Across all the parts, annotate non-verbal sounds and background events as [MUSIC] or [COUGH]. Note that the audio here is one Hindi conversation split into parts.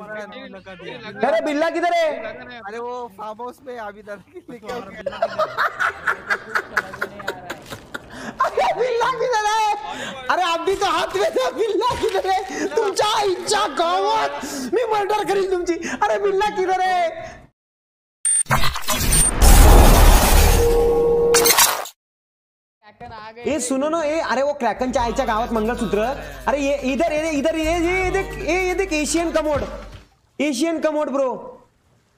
अरे बिल्ला किधर है? अरे वो फार्म हाउस में अभी तक अरे बिल्ला किधर है? अरे अभी तो हाथ में था बिल्ला किधर आहे तुमच्या इच्छा गावात मी मर्डर करील तुमची। अरे बिल्ला किधर आहे ए सुनो ना ए अरे वो क्रॅकनच्या आईच्या गावात मंगळसूत्र अरे ये इधर ये इधर ये ये ये देख ये ये देख Asian commode Asian commode bro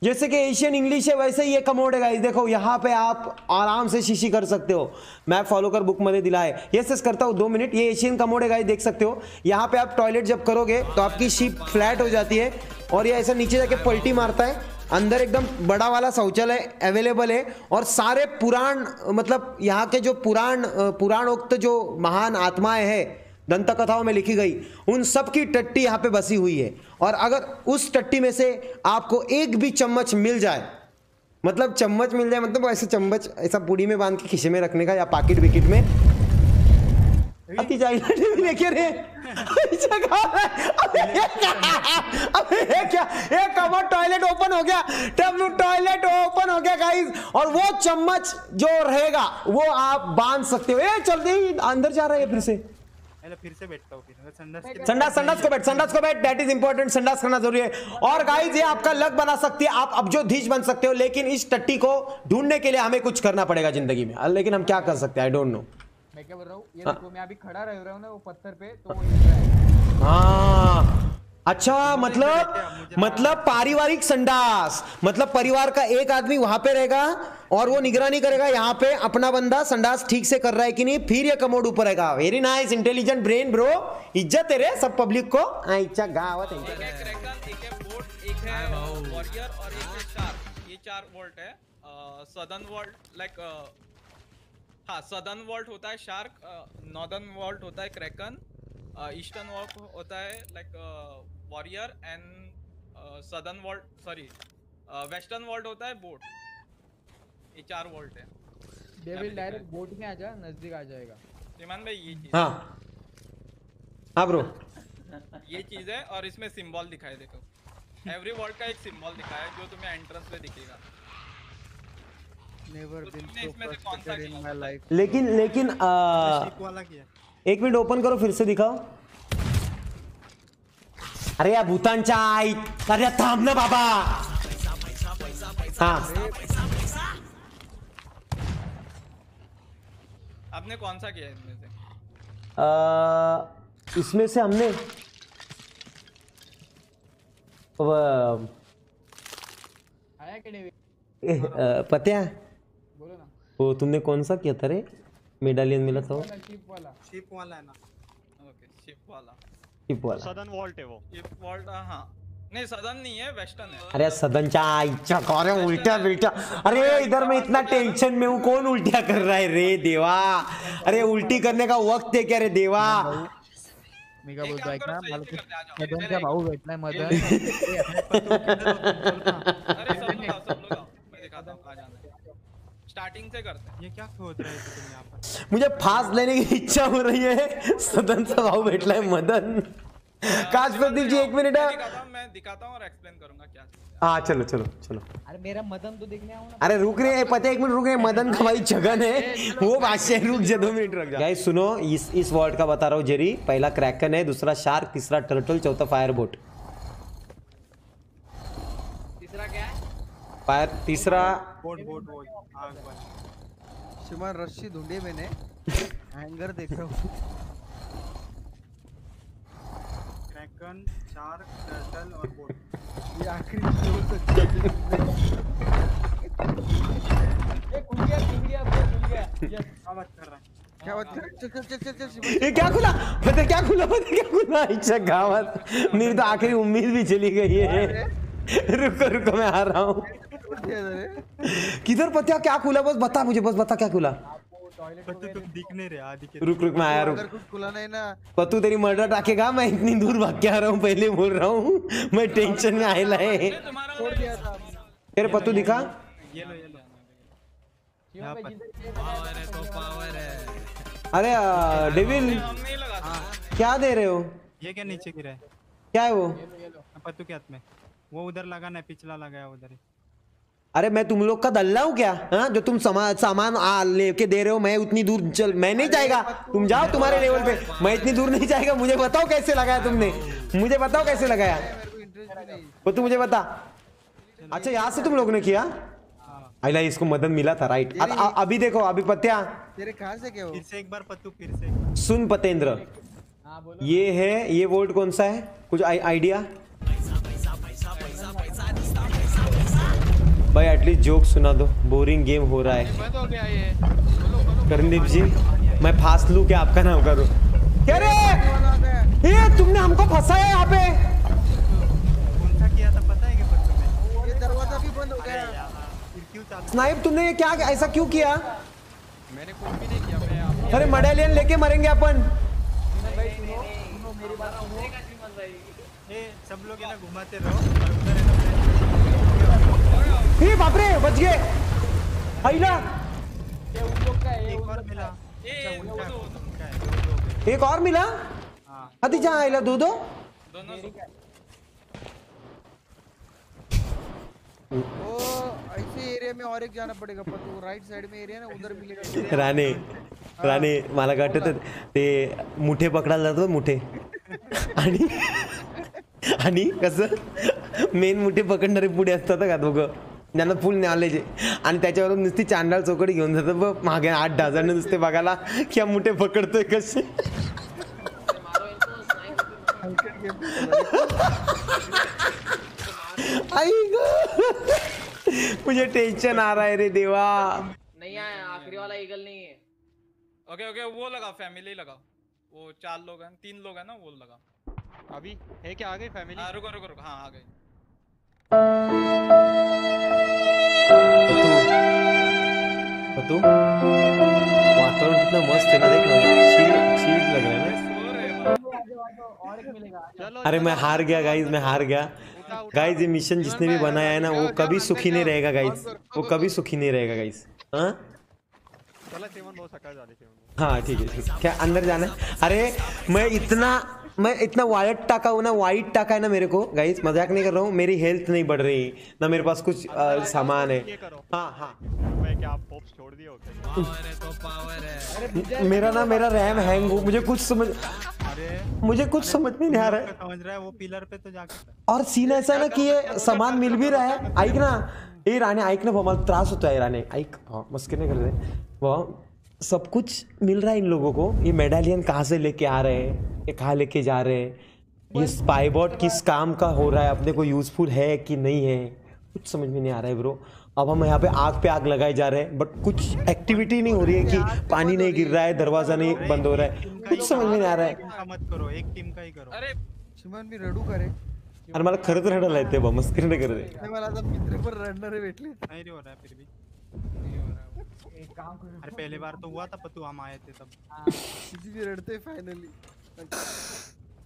जैसे कि एशियन इंग्लिश है वैसे ही ये कमोड है गाइस देखो यहाँ पे आप आराम से शीशी कर सकते हो। मैप फॉलो कर बुक मध्ये दिला है। यस यस करता हूँ दो मिनट ये एशियन कमोड है गाइस देख सकते हो। यहाँ पे आप टॉयलेट जब करोगे तो आपकी शीप फ्लैट हो जाती है। और ये ऐसा नीचे जाके पलटी मारता है। अंदर एकदम बड़ा वाला शौचालय अवेलेबल है और सारे पुराण मतलब यहाँ के जो पुराण, पुराणोक्त जो महान आत्माएँ हैं दंत कथाओं में लिखी गई, उन सब की टट्टी यहाँ पे बसी हुई है। और अगर उस टट्टी में से आपको एक भी चम्मच मिल जाए मतलब चम्मच मिल जाए मतलब ऐसे चम्मच, ऐसा पूड़ी में बाँध के खिसे में रखने का या पाकिट विकेट में अति जाइए लेके रे। अबे ये क्या? अबे ये क्या? ये कमर टॉयलेट ओपन हो गया। टब टॉयलेट ओपन हो गया गाइस और वो चम्मच जो रहेगा वो आप बाँध सकते हो। ए चल दे अंदर जा रहा है फिर से। फिर से बैठता हूँ संडास संडास संडास को बैठ संडास को बैठ। दैट इज़ इंपॉर्टेंट संडास करना ज़रूरी है। और गाइस ये आपका लक बना सकती है। आप अब जो धीज बन सकते हो लेकिन इस टट्टी को ढूँढने के लिए हमें कुछ करना पड़ेगा ज़िंदगी में। लेकिन हम क्या कर सकते हैं? आई डोंट नो मैं क्या बोल रहा हूँ. ये। देखो मैं अभी खड़ा रह रहा हूँ ना वो पत्थर पे तो वो है हाँ. अच्छा मतलब मतलब पारिवारिक संडास. मतलब परिवार का एक आदमी वहाँ पे रहेगा और वो निगरानी करेगा यहाँ पे अपना बंदा संडास ठीक से कर रहा है कि नहीं फिर ये कमोड ऊपर आएगा very nice intelligent brain bro इज़्ज़त है रे सब पब्लिक को. आईच्या गावात है सदर्न वॉल्ट लाइक हाँ सदर्न वॉल्ट होता है शार्क नॉर्दर्न वॉल्ट होता है क्रैकन ईस्टर्न वॉल्ट होता है like warrior and southern vault sorry western vault होता है बोट ये चार वॉल्ट है। डेविल डायरेक्ट बोट में आ जा नज़दीक आ जाएगा। श्रीमान भाई ये चीज़ हाँ। हाँ ब्रो ये चीज़ है और इसमें सिंबल दिखाई देखो। एवरी वॉल्ट का एक सिंबल दिखाया है जो तुम्हें एंट्रेंस पे दिखेगा। लेकिन लेकिन आ, एक मिनट ओपन करो फिर से दिखाओ। अरे या भूतांच्या आई अरे थांब ना बाबा। हाँ। आपने कौन सा किया इनमें से? इसमें से हमने आया डेविल ए, अ, पत्या बोलो ना। वो तुमने कौन सा किया था रे? मेडालियन मिला था वो। शिप वाला। शिप वाला है ना। ओके शिप वाला। टिप वाला। सदन वॉल्ट है वो। शिप वॉल्ट हाँ नहीं सदन नहीं है वेस्टर्न है। अरे सदनच्या आईच्या अरे उलट्या बिलट्या। अरे इधर मैं इतना टेंशन में हूँ कौन उल्टिया कर रहा है रे देवा? अरे उल्टी करने का वक्त है क्या रे देवा? मी काय एक बोलतो काम ऐक करो, ना सही मला से करते, आ जाओ. मदनचा पहले- भाऊ भेटलाय मदन अरे सब लोग आओ सब लोग आओ मैं दिखाता हूँ आ जाना स्टार्टिंग से करते हैं। ये क्या खोद रहे थे तुम यहाँ पर? मुझे फांस लेने की इच्छा हो रही है। सदनचा भाऊ भेटलाय मदन। काश प्रदीप जी एक मिनट। मैं दिखाता हूँ हूँ और एक्सप्लेन करूँगा क्या हाँ। चलो चलो चलो। अरे मेरा मदन तो देखने आओ ना। अरे रुक रहे हैं पता है, एक मिनट रुक रहे हैं, मदन का भाई जगन है। [LAUGHS] वो बादशाह रुक जा दो मिनट रुक जा। गाइस सुनो इस इस वर्ड का बता रहा हूँ जेरी पहला क्रैकन है दूसरा शार्क तीसरा टर्टल चौथा फायर बोट तीसरा क्या है फायर तीसरा बोट बोट बोट आग वाला श्रीमान रस्सी ढूंढी मैंने। हैंगर देख रहा हूँ। क्रैकन शार्क टर्टल और बोट। ये आखिरी दो तो ए खुल गया खुल गया खुल गया। यस क्या कर रहा। है क्या बात कर चल चल चल चल चल ये क्या खुला? पता क्या खुला पता क्या खुला? अच्छा गावत मेरी तो आखिरी उम्मीद भी चली गई है। रुको रुको मैं आ रहा हूँ। [LAUGHS] किधर पता क्या खुला? बस बता मुझे बस बता क्या खुला? पत्तू तुम दिख नहीं रहे आदि के रुक रुक मैं आया रुक। खुला नहीं ना। पतू तेरी मर्डर टाकेगा मैं इतनी दूर भाग के आ रहा हूँ पहले बोल रहा हूँ। मैं टेंशन में है दिया था। तेरे पतू दिखा? तो अरे डेविल लगा क्या दे रहे हो? ये क्या नीचे गिरा है? क्या है वो? पत्तू के हाथ में। वो उधर लगाना है पिछला लगाया उधर ही। अरे मैं तुम लोग का दल्ला हूँ क्या? हाँ जो तुम समा, सामान लेके दे रहे हो मैं उतनी दूर चल मैं नहीं जाएगा। तुम जाओ तुम्हारे लेवल पे। मैं इतनी दूर नहीं जाएगा। मुझे बताओ कैसे लगाया तुमने? मुझे बताओ कैसे लगाया? वो तू मुझे बता। अच्छा यहाँ से तुम लोग ने किया? अला इसको मदद मिला था राइट अब अ- अभी देखो अभी पत्या। तेरे कहाँ से क्या फिर से एक बार पत्तू फिर से सुन पतेंद्र। हाँ ये है ये वोल्ट कौन सा है? कुछ आइडिया भाई एटलीस्ट जोक सुना दो। बोरिंग गेम हो रहा है। करणदीप जी, मैं फास्ट लू क्या? आपका नाम करूँ। क्या रे? ये तुमने हमको फंसाया यहाँ पे। स्नाइप तुमने ये क्या, ऐसा क्यों किया? मैंने कुछ भी नहीं किया मैं अरे मेडेलियन लेके मरेंगे अपन। सब लोग घुमाते रहो है ना ये बाप रे बच गए आइला ये उन लोग का है ये एक उन और लोग का मिला? ए अच्छा वो उनका दो उनका है. दो दो हो गए। एक और मिला हाँ अति जहाँ आइला दो दो दोनों वो ऐसे एरिया में और एक जाना पड़ेगा पर तू राइट साइड में एरिया ना उधर मिलेगा राणे राणे मला काय वाटतं ते मुठे पकडायला जातो मुठे. आणि आणि कसं? मेन मुठे पकडणारे पुढे असतात का दोघं? ज्यांना फुल नॉलेज आहे. आणि त्याच्यावरून नुसती चांडाळ चौकडी घेऊन बघ मागे आठ दहा जण नुसते बघायला की हा मुठे पकडतोय कसे. आई ग. मुझे टेंशन आ रहा है रे देवा. नहीं आया आखिरी वाला ईगल नहीं है. ओके ओके वो लगा फैमिली लगा. वो चार लोग हैं तीन लोग हैं ना वो लगा. अभी? है क्या आ गई फैमिली रुको रुको रुको. हाँ आ गए. तू वातावरण कितना मस्त है ना देख चिल लग रहा है ना। अरे मैं हार गया गाइज़ मैं हार गया। गाइस ये मिशन जिसने भी बनाया है ना वो कभी सुखी नहीं रहेगा गाइज़ वो कभी सुखी नहीं रहेगा गाइस हाँ? हाँ ठीक है ठीक है। क्या अंदर जाना है? अरे मैं इतना मैं इतना वाइट टाका हूँ ना वाइट टाका है ना मेरे को। गाइस मज़ाक नहीं कर रहा हूँ मेरी हेल्थ नहीं बढ़ रही। ना मेरे पास कुछ सामान है। हाँ हाँ। मैं क्या आप पॉप्स छोड़ दिए होते? मेरा ना मेरा रैम हैंग हो। मुझे कुछ समझ मुझे कुछ समझ में नहीं आ रहा है। समझ रहा है वो पिलर पे तो जाके और सीन ऐसा है ना कि ये सामान मिल भी रहा है। ऐक ना ए राणे ऐक ना भाऊ मला त्रास होतो आहे राणे ऐक भाऊ मस्के नाही करते भाऊ सब कुछ मिल रहा है इन लोगों को। ये मेडालियन कहाँ से लेके आ रहे हैं? ये कहाँ लेके जा रहे हैं। ये स्पाईबॉट किस काम का हो रहा है? अपने को यूजफुल है कि नहीं है? कुछ समझ में नहीं आ रहा है ब्रो अब हम यहाँ पे आग पे आग लगाए जा रहे हैं बट कुछ एक्टिविटी नहीं हो रही है कि पानी नहीं गिर रहा है दरवाज़ा नहीं बंद हो रहा है। कुछ समझ में नहीं आ रहा है। मत करो एक टीम का ही करो। अरे शिमन मी रडू करे। अरे मला खरंच रडायला येते बा मस्करी नाही करत. मला आता मित्र पण रडणारे भेटले नहीं हो रहा फिर भी। एक काम करो। अरे पहले बार तो हुआ था पत्तू हम आए थे तब। किती बी रडते फायनली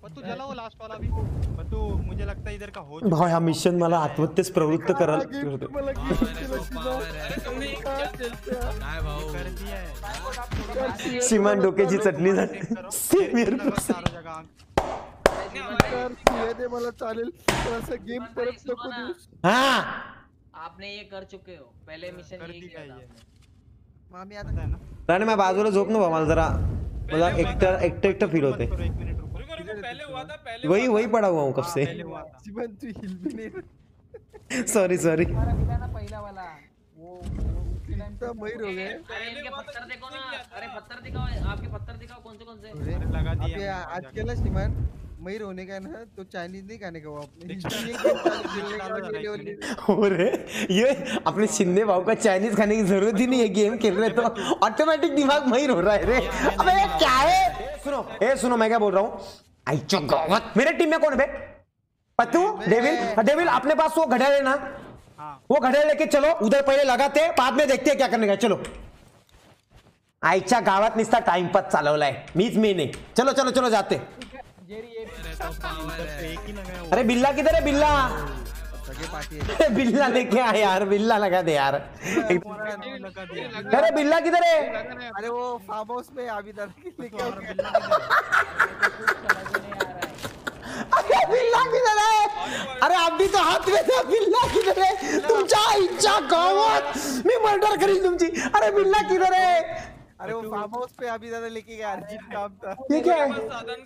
पत्तू जला लास्ट वाला भी पत्तू मुझे लगता है इधर का हो भाऊ हा मिशन मला आत्महत्येस प्रवृत्त करायला करतो. मला gift केलं शिवा. काय केलतं? कर दिया है सीमान डोक्याची चटणी झाली सेवियर मला चालेल असं गेम परत नको देऊस हा आपने ये कर चुके हो पहले मिशन ये किया था आता है ना राणे माझ्या बाजूला झोप ना भाऊ मला जरा मला एक्टर एक्टर एक्टर फील होते एक मिनट रुको रुको रुको पहले हुआ था पहले वही वही पड़ा हुआ हूँ कब से। सॉरी सॉरी पहला वाला वो मयूर हो गए अरे इनके पत्थर देखो ना अरे पत्थर दिखाओ आपके पत्थर दिखाओ कौन से कौन से? लगा दिया। आज के शिमान मयूर होने का ना तो चाइनीज़ नहीं खाने का वो अपने। [LAUGHS] [LAUGHS] हो [LAUGHS] रे ये अपने शिंदे भाव का चाइनीज़ खाने की ज़रूरत ही नहीं है गेम खेल रहे तो ऑटोमेटिक दिमाग महीर हो रहा है रे। अबे ये क्या है? सुनो ए सुनो मैं क्या बोल रहा हूँ? आई चो गौवत मेरे टीम में कौन है बे? पत्तू डेविल डेविल अपने पास वो घड़ियाल है ना हाँ। वो घड्याळ लेके चलो उधर पहले लगाते बाद में देखते हैं क्या करने का चलो। आईच्या गावात निसता टाइमपास चालवलाय मीच मेन आहे चलो चलो चलो जाते। ही अरे बिल्ला किधर है बिल्ला? अरे बिल्ला लेके आ यार बिल्ला लगा दे यार। अरे बिल्ला किधर है? अरे वो फार्म हाउस में अभी है अरे बिल्ला किधर है? अरे अभी तो हाथ में था बिल्ला किधर आहे तुमच्या आईच्या गावात मी मर्डर करील तुमची। अरे बिल्ला किधर आहे अरे वो फार्म हाउस पे अभी ज़्यादा लेके गया अर्जित काम था। ये क्या है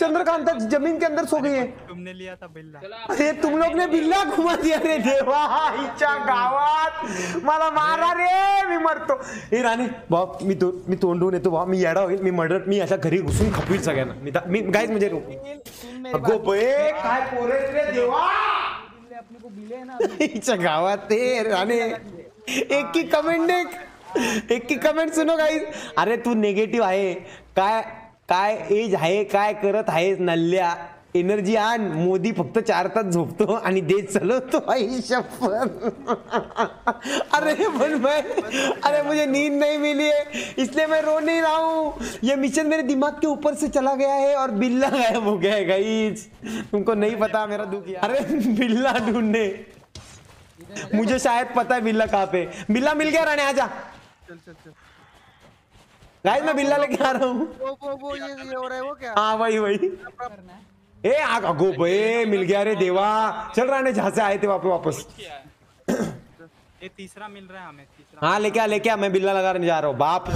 चंद्रकांता ज़मीन के अंदर सो गई है। तुमने लिया था बिल्ला। अरे तुम लोग ने बिल्ला घुमा दिया रे देवा आईच्या गावात। मला मारा रे मी मरतो। हे राणे बाप मी तो मी तोंडून येतो बाप मी येडा होईल मी मर्डर मी अशा घरी घुसून खपवील सगळ्यांना. मी मी गाईज म्हणजे अगो बे काय पोरे रे देवा? अपने को बिले है ना आईच्या गावात ते राणे। एक की कमेंट ने एक की कमेंट सुनो गाईज अरे तू नेगेटिव्ह आहे. काय काय एज आहे, काय करत आहेस नल्ल्या? एनर्जी आण. मोदी फक्त चार तास झोपतो आणि देश चालवतो, आई शपथ. अरे, पण मैं अरे मुझे नींद नहीं मिली है इसलिए मैं रो नहीं रहा हूँ. ये मिशन मेरे दिमाग के ऊपर से चला गया है और बिल्ला गायब हो गया है गाइस तुमको नहीं पता, मेरा दुख अरे, बिल्ला ढूँढने. मुझे शायद पता है बिल्ला कहाँ पे बिल्ला मिल गया, राणे, आजा. चल चल चल। गाइस मैं बिल्ला लेके आ रहा हूँ। वो वो वो ये ये हो रहा है वो क्या? हाँ वही वही। ए आग गो बे मिल गया रे देवा। चल रहा है जहाँ से आए थे वापस पे वापस। ये तीसरा मिल रहा है हमें तीसरा। हाँ लेके आ लेके आ मैं बिल्ला लगाने जा रहा हूँ बाप।